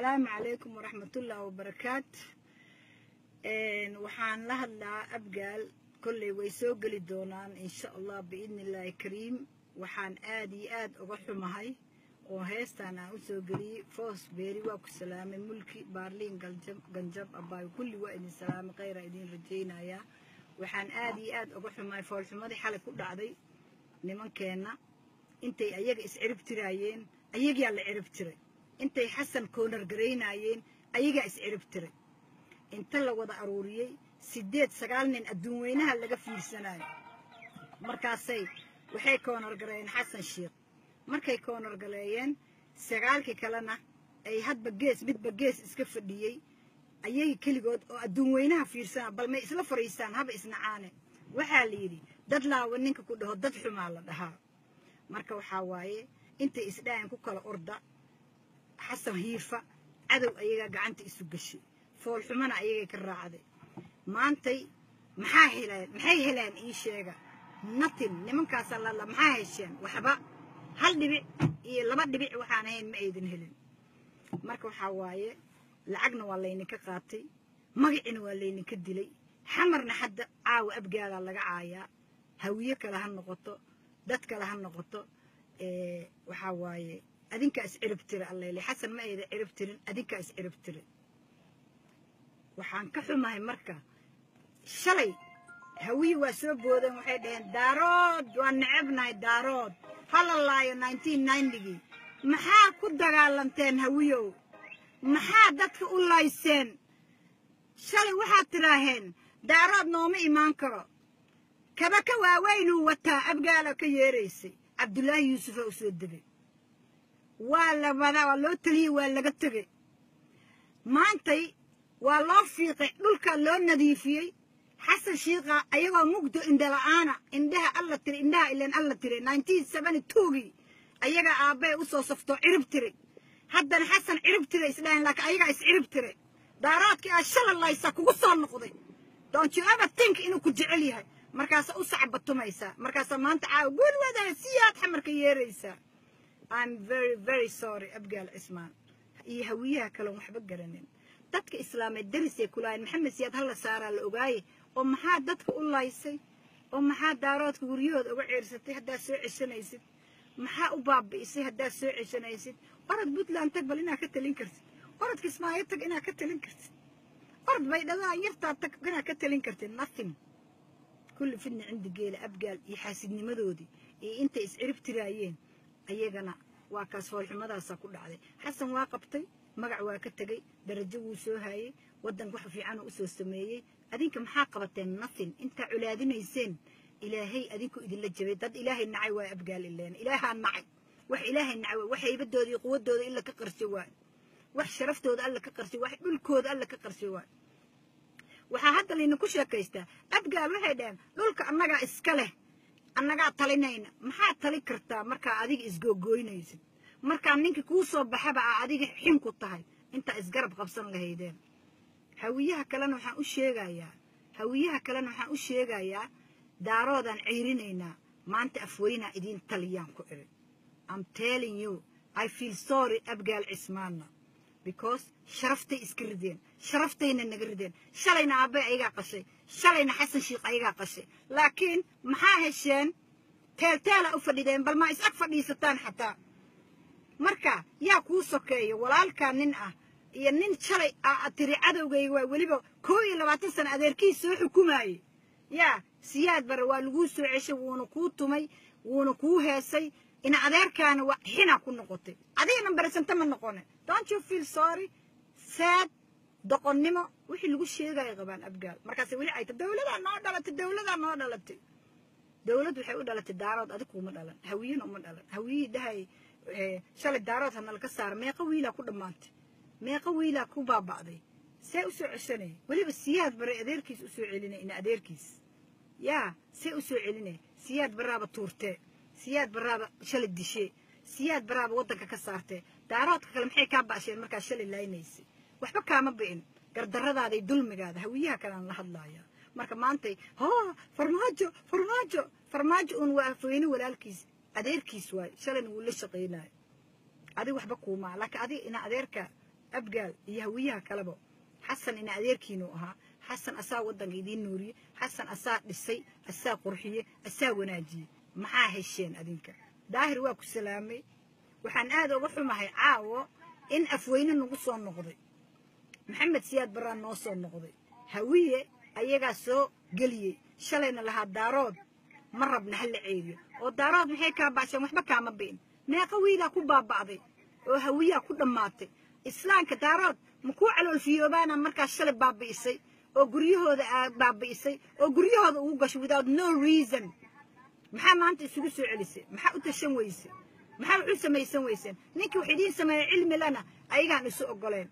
asalaamu calaykum waraxmatullaahi wabarakaat waxaan la hadlaa abgaal. Kolley way soo geli doonaan insha allah biidni illaahi kariim. Waxaan aad iyo aad uga xumahay oo heestaan aan u soo geliyey. Foos beeri waa ku salaamay mulki baarliin ganjab abaayo kulli waa idin salaamay khayra idin rajaynayaa waxaan aad iyo aad uga xumahay foolxumadii xalay ku dhacday nimankeenna. Intay ayaga iscirib tiraayeen ayagaa la cirib tiray intay xasan koonar garaynaayeen ayagaa iscirib tiray. Inta la wada aruuriyey siddeed sagaal nin adduun weynaha laga fiirsanayo. Markaasay waxay koonar gareeyeen xasan sheikh. Markay koonar galeeyeen sagaalkii kalena ay hadba gees midba gees iska fadhiyey. Ayay keligood oo adduun weynaha fiirsanaa bal may isla fadhiistaan haba isnacaane waxaa la yidhi dad laawa ninka ku dhaho dad xumaa la dhahaa. Marka waxaa waaye intay isdhaayan ku kala orda xasan hiifa cadow ayagaa gacanta isu gashay foolxumana ayagay ka raacday maantay maxaa heleen maxay heleen ii sheega natin nimankaasa lala maxaa hesheen waxba hal dhibic iyo laba dhibic waxaan ahayn ma aydan helin marka waxaa waaye lacagna waa layninka qaatay magacina waa layninka dilay xamarna hadda caawa abgaadaa laga caayaa hawiye kale ha noqoto dad kale ha noqoto waxaa waaye adinkaa iscirib tira allele xasan ma ayda cirib tirin adinkaa iscirib tira waxaan ka xumahay marka shalay hawiye waa soo boodeen waxay dhaheen daarood waa necebnahay daarood. Hala laayo ninetygii maxaa ku dagaalanteen hawiyow maxaa dadka u layseen? Shalay waxaad tidhaaheen daarood nooma imaan karo. Kaba ka waaweynuu wataa abgaala ka yeeraysay. Cabdullaahi yuusufa u soo degay waa la wadaa waa loo teliyey waa laga tegey maantay waa loo fiiqay dhulkaa loo nadiifiyey xasan shiikha ayagoo mugdo indhala'aana indhaha alla tiri indhaha ileen alla tiri nineteen seventy twogii ayagaa aabbee u soo saftoo cirib tiray haddana xasan cirib tiray isdhahan laakiin ayagaa is cirib tiray daaraadkii aa shala laysa kugu soo noqday don't you ever think inuu ku jecel yahay markaasa u sacbatumaysaa markaasa maanta caawa wadaha siyaad xamarka yeeraysaa i'm very very sorry abgaal cismaan iyo hawiyaha kalen waxba garanin. Dadka islaameed darisay kulahayn maxamed siyaad hala saaraa la ogaaye oo maxaa dadka u laysay? Oo maxaa daaroodka guryahooda uga ceersatay haddaad soo ceshanaysid? Maxaa u baabi'isay haddaad soo ceshanaysid? Orod puntland tag bal inaad ka talin kartid. Orodka ismaayo tag inaad ka talin kartid. Orod baydhadaan yartaa tag inaad ka talin kartid. Nothing. Kulli fidna cindi geela abgaal iyo xaasidnimadoodii iyo intay iscirib tiraayeen ayagana waa kaas foolxumadaasaa ku dhacday. Xasan waa qabtay magac waa ka tegey darajo wuu soo haayey waddanka wax fiicanuu u soo sameeyey adinka maxaa qabateen nothing? Intaa colaadinayseen ilaahay adinku idinla jabay. Dad ilaahay nacay waa abgaal ileen ilaahaa nacay. Wax ilaahay nacay wax haybadooda iyo quwadooda illa ka qarsi waay wax sharaftooda alla ka qarsi wax dhulkooda alla ka qarsi waay waxaa hadda laydinku sheekaystaa abgaal waxay dhaheen dhulka annagaa iska leh annagaa talinayna. Maxaa tali kartaa markaa adiga isgoogooynaysid? Markaa ninka kuu soo baxaba aa adiga xinku tahay. Intaa isgarab qabsan lahaydeen. Hawiyaha kalena waxaan u sheegayaa. Hawiyaha kalena waxaan u sheegayaa daaroodaan ceyrinaynaa maanta afweynaa idiin taliyaan ku iri. Am telling you i feel sorry abgaal cismaanna because sharaftay iska rideen sharaftayna naga rideen shalayna aabbay ayagaa qashay shalayna xasan shiikh ayagaa qashay. Laakiin maxaa hesheen? Teelteela u fadhideen bal maa is ag fadhiisataan xataa. Marka yaa kuu sokeeya walaalkaa nin ah iyo nin shalay aa tiri cadowgayga waa weliba koo iyo labaatan sana adeerkiis soo xukumaayey yaa siyaad bare waa laguu soo ceshay wuuna kuu tumay wuuna kuu heesay ina adeerkaana waa xina ku noqotay adigana baresanta ma noqone don't you feel sorry? Sad. doqonnimo wixii lagu sheegaya qabaan abgaal markaase weli ayta dawladaa noo dhalatay dawladaa noo dhalatay dawlad waxay u dhalatay daarood adig kuma dhalan hawiyena uma dhalan hawiyihii dhahay shalay daarood hanala ka saara meeqa wiilaa ku dhammaantay meeqa wiilaa ku baaba'day see u soo weliba siyaad bare adeerkiis u soo celinay ina adeerkiis yaa see u soo celinaya siyaad baraaba tuurtee siyaad baraaba shalay dishee siyaad baraaba waddanka ka saartee daaroodka kale maxay kaa ba'sheen markaa shalay laaynaysay? Waxba kaama bi'in gardarradaaday dulmigaada hawiyaha kalean la hadlaaya marka maantay hoo farmaajo farmaajo farmaajo uun waa afweyne walaalkiis adeerkiis waayo shalayna wuu la shaqaynayo adig waxba kuumaa laakiin adig ina adeerka abgaal iyo hawiyaha kaleba xasan ina adeerkiinu ahaa. Xasan asaa waddanka idiin nuuriye. Xasan asaa dhisay asaa qurxiye asaa wanaajiyey maxaa hesheen adinka? Daahir waa ku salaamay. Waxaan aad uga xumahay caawo in afweyne nagu soo noqday. Maxamed siyaad baraan noo soo noqday. Hawiye ayagaa soo geliyey. Shalayna lahaa daarood. Ma rabna ha la ceeliyo oo daarood maxay kaa ba'sheen waxba kaama bi'in meeqa wiilaa ku baaba'day. Oo hawiyaa ku dhammaatay. Islaamka daarood ma kuu caloolfiyoobaana markaas shalay baabi'isay oo guryahooda aa baabi'isay oo guryahooda ugu gashay without no reason maxaa maanta isugu soo celisay. Maxaa u tashan weysay. Maxaa wax samaysan weyseen ninkii wax idiin sameeya cilmi lana ayagaan isu ogoleen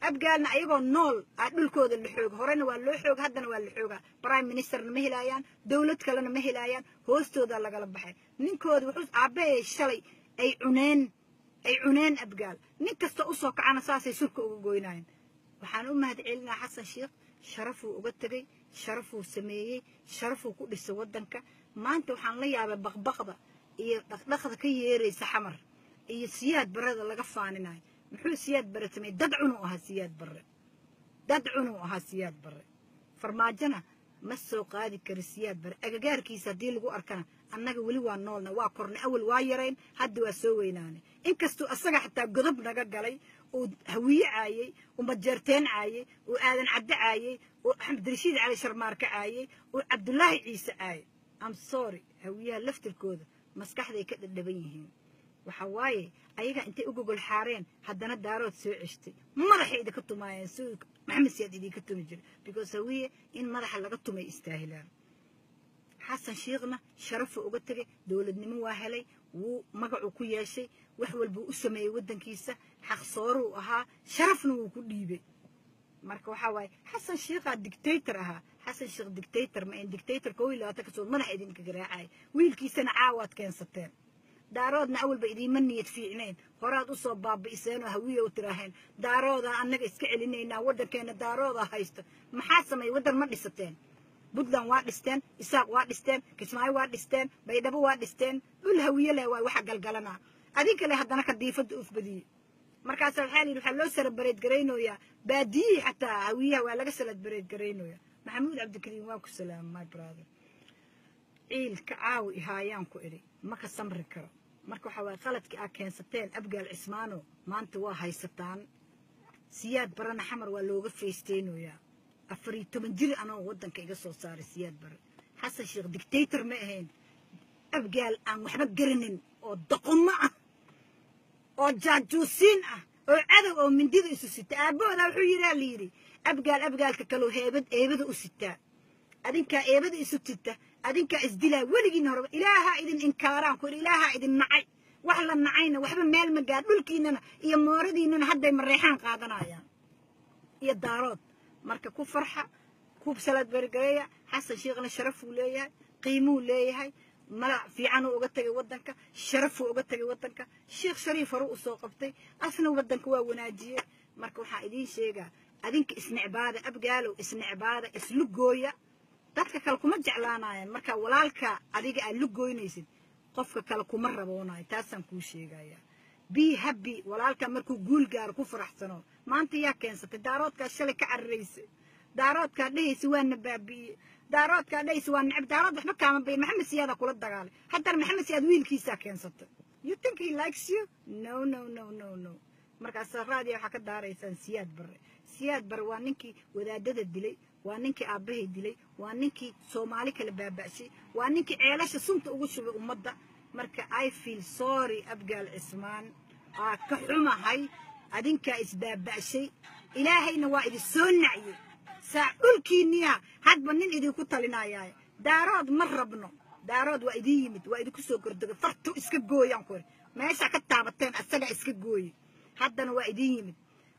abgaalna ayagoo nool aa dhulkooda la xooga. Horena waa loo xooga haddana waa la xoogaa prime ministerna ma helaayaan dowlad kalena ma helaayaan hoostoodaa lagala baxay. Ninkooda wuxuu aabbahay shalay ay cuneen ay cuneen abgaal. Nin kasta u soo kacana saasay surka uga goynaayeen. Waxaan u mahad celinaa xasan sheikh. Sharafuu uga tegey sharafuu sameeyey sharafuu ku dhisay waddanka maanta waxaan la yaabay baqbaqda iyo dhaqdhaqda ka yeeraysa xamar iyo siyaad barada laga faaninayo. Muxuu siyaad bare samey dad cunuu ahaa siyaad barre. Dad cunuu ahaa siyaad barre. Farmaajona ma soo qaadi kara siyaad bare agagaarkiisa haddii lagu arkana annaga weli waa noolna waa kornay awal waa yarayn hadda waa soo weynaanay. Inkastuu asaga xataa godob naga galay uu hawiye caayey uu majeerteen caayey uu aadan cadde caayey uu axmedrashiid cali sharmaarka caayey uu cabdulaahi ciise caayey am sorry. Hawiyaha laftirkooda maskaxday ka dhadhaban yihiin. Waxa waaye ayaga intay u gogol xaareen haddana daarood soo ceshtay. Madaxay idinka tumaayeen si maxamed siyaad idinka tumi jira because hawiye in madaxa laga tumay istaahilaan xasan shiikhna sharafuu uga tegay dowladnimo waa helay wuu magacuu ku yeeshay wax walbuu u sameeyey waddankiisa xaqsooruu ahaa sharafna wuu ku dhiibay. Marka waxaa waaye xasan shiikhaa dictator ahaa xasan sheekh dictator ma dictator kow iyo labaatan kasood madaxa idinka garaacaya wiilkiisana caawaad keensateen daaroodna awalba idiima niyad fiicnayn horaad u soo baabi'iseen oo hawiye u tiraaheen daaroodaa annaga iska celinaynaa waddankeenna daaroodaa haysta maxaa sameeyey waddan ma dhisateen puntland waa dhisteen isaaq waa dhisteen kismaayo waa dhisteen baydhabo waa dhisteen dhul hawiye leh waa waxa galgalanaa adinka leh haddana kadiifadda ufbadiyey markaasa waxaa la yidhi waxaa loo salabareed garaynoyaa baadiyihii xataa hawiyaha waa laga salabareed garaynoyaa maxamuud cabdikariim waa ku salaama my brother. Ciilka caawi ihaayaan ku idhi ma ka samri karo. Marka waxaa waaye qaladkii aa keensateen abgaal cismaano maanta waa haysataan. Siyaad barana xamar waa looga feysteynoyaa afar iyo toban jir anoo waddanka iga soo saaray siyaad bare xasan sheekh dictator ma ahayn. Abgaal aan waxba garanin oo doqomo ah oo jaajuusiin ah oo cadow oo mindida isu sita. Aabbahoodaa wuxuu yidhaa la yidhi abgaal abgaalka kaloo heebad eebada u sitaa adinkaa eebada isu tita adinkaa isdilaa weligiina horeba ilaahaa idin inkaaraan ku ilaahaa idin nacay wax la nacayna waxba meel ma gaar dhulkiinana iyo mooradiinana hadday mareexaan qaadanayaan iyo daarood marka ku farxa ku salaad berigareeya xasan sheekhna sharafuu leeyahay qiimuu leeyahay malac fiicanuu uga tegay waddanka sharafuu uga tegay waddanka sheekh shariif horuu u soo qabtay asna waddanka waa wanaajiyey marka waxaa idiin sheegaa adinka isnecbaada abgaalow isnecbaada islugooya dadka kale kuma jeclaanayaan. Marka walaalka adiga aad lugooynaysid qofka kale kuma raboonayo. Taasaan kuu sheegayaa. Bi habi walaalka markuu guul gaaro ku faraxsano maanta yaa keensatay. Daaroodkaa shalay ka cararaysa. Daaroodkaa dhehaysa waana baabi'iye. Daaroodkaa dhehaysa waa necab. Daarood waxba kaama bay maxamed siyaadaa kula dagaalay. Haddana maxamed siyaad wiilkiisaa keensatay. You think he likes you? No no no no no markaasa raadiya waxaa ka daaraysaan siyaad barre siyaad barre waa ninkii wadaadada dilay waa ninkii aabbahay dilay waa ninkii soomaali kala baaba'shay waa ninkii ceelasha sunta ugu shubay ummadda. Marka i feel sorry abgaal cismaan. Aa ka xumahay adinkaa isbaaba'shay ilaahayna waa idin soo nacyey saa dhulkiinniya hadba nin idinku talinayaaye daarood ma rabno. Daarood waa idin yimid waa idinku soo gordogay fartu iska gooyaan ku meeshaa ka taabateen asagaa iska gooye haddana waa idin yimid.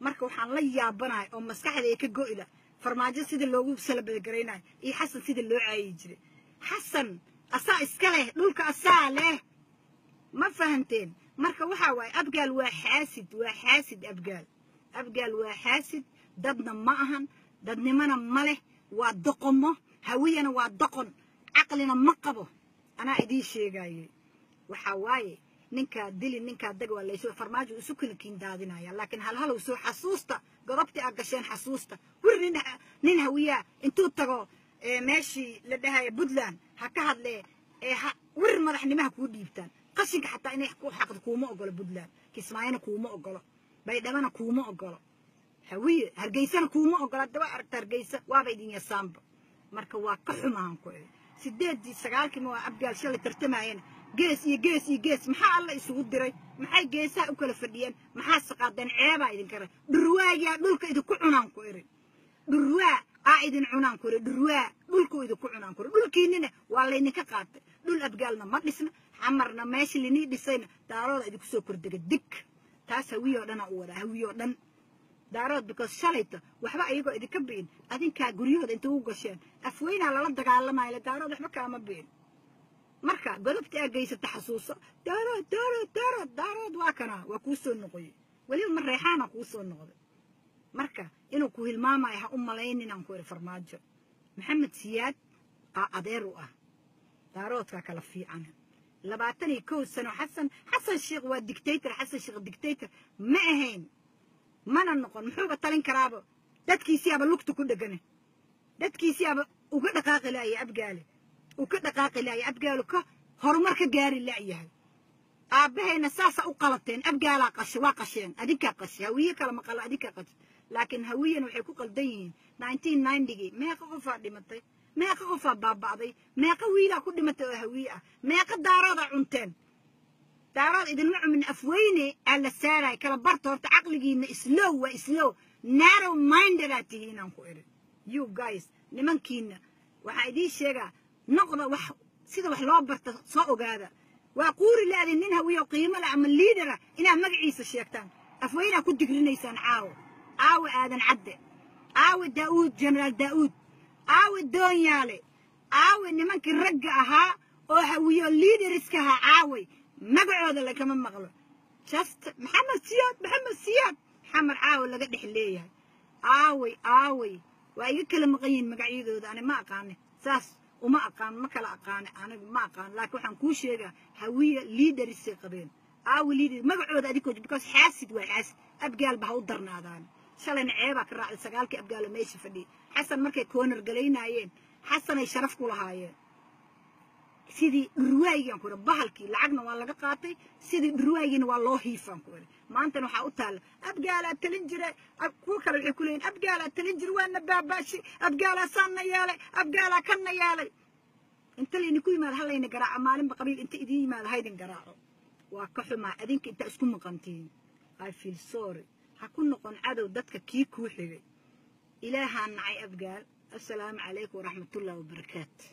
Marka waxaan la yaabanahay oo maskaxdaya ka go'ila farmaajo sida loogu salabadgaraynayo iyo xasan sida loo caayi jiray. Xasan asaa iska leh dhulka asaa leh. Ma fahanteen? Marka waxaa waaye abgaal waa xaasid waa xaasid abgaal. Abgaal waa xaasid dadna ma ahan dadnimona ma leh waa doqomo hawiyana waa doqon caqlina ma qabo. Anaa idiin sheegayey. Waxaa waaye ninkaa dili ninkaa dag waa layso farmaajo isu kala daadinaya. Laakiin halhalow soo xasuusta godobtii aad gasheen xasuusta. Wir nin hawiyaa intuu tago meeshii la dhahaya puntland ha ka hadlee ee ha wir madaxnimaha kuu dhiibtaan. Qashinka xataa inay ku xaqdo kuuma ogolo puntland. Kismaayona kuuma ogolo. Baydhabana kuuma ogolo. Hawiye hargeysana kuuma ogolo. Haddaba aragta hargeysa waaba idin yasaanba. Marka waa ka xumahan ku iri sideedii sagaalkiima waa abgaal shalay tartamaayeen gees iyo gees iyo gees maxaa alla isugu diray? Maxay geesaha u kala fadhiyeen? Maxaa saqaadeen? Ceebaa idinka ra dhurwaayaa dhulka idinku cunaan ku iri dhurwaa aa idin cunaan ku iri dhurwaa dhulku idinku cunaan ku iri dhulkiinina waa laydinka qaatay. Dhul abgaalna ma dhisna xamarna meesha linii dhisayna. Daarooda idinku soo kordega dig taas hawiyoo dhana u wadaa hawiyoo dhan. Daarood because shalayta waxba ayagoo idinka bi'in. Adinkaa guryahooda inta u gasheen afweynaa lala dagaalamayo daarood waxba kaama bi'in marka godobta aa geysata xasuuso. Daarood daarood daarood daarood waa kana waa kuu soo noqoye weliba ma reexaana kuu soo noqday. Marka inuu ku hilmaamayo ha u malayninaan ku iri farmaajo. Maxamed siyaad aa adeer u ah. Daaroodkaa kala fiican. Labaatan iyo kow sano xasan xasan sheekh waa dictator xasan sheekh dictator. Ma ahayn. Mana noqon. Muxuuba talin karaaba dadkiisiyaaba lugta ku dhegane. Dadkiisiyaaba uga dhaqaaqi laaya abgaale uu ka dhaqaaqi laaya abgaalu ka horumar ka gaari la'yahay aabbahayna saasa u qalateen abgaalaa qashe waa qasheen adinkaa qashe hawiye kale maqalo adinkaa qashe. Laakiin hawiyana waxay ku qaldan yihiin nineteen meeqa qofaa dhimatay meeqa qofaa baaba'day meeqa wiilaa ku dhimatay oo hawiye ah meeqa daaroodaa cunteen. Daarood idinma cumin afweyne aa la saaraya kala barta horta caqligiina islow waa islow. Narrow mindedaa tihiinaan ku idhi you guys nimankiina waxaa idiin sheegaa noqda wax sida wax loo barta soo ogaada. Waa quuri laadin nin hawiyo qiimo leh ama liidara inaad magaciisa sheegtaan. Afweynaa ku digrinaysaan caawo. Caawo aadan cadde. Caawo daa'uud jenaraal daa'uud caawo doonyaale caawo nimankii ragga ahaa oo hawiyo liidariska ahaa caaway. Magacooda lagama maqlo. Just maxamed siyaad maxamed siyaad. Xamar caawa laga dhex leeyahay. Aaway aaway waa iga kala maqan yihiin magacyadooda ani ma aqaane. Saas uma aqaan ma kala aqaane anigu ma aqaan laakiin waxaan kuu sheegaa hawiya liidarisay qabeen aawa liidar magacooda adikood because xaasid waa xaasid abgaalba ha u darnaadaan shalayna ceebaa ka raacday sagaalkii abgaalo meesha fadhiyay xasan markay koonar galaynaayeen xasanay sharaf ku lahaayeen sidii dhurwaayigaan ku bahalkii lacagna waa laga qaatay sidii dhurwaayigiina waa loo hiifaan ku maantana waxaa u taalla abgaalaa talin jira kuwa kale waxay ku leeyihiin abgaalaa talin jira waana baabaashi abgaalaa saanna yeelay abgaalaa kanna yeelay inta laydinku yimaado ha layna garaaco maalinba qabiil inta idin yimaado haydin garaaco. Waa ka xumaa adinka intaa isku maqantihiin i feel sorry. Ha ku noqon cadow dadka kii kuu xigay. Ilaahaa nacay abgaal assalaamu calaykum waraxmatullahi wabarakaatu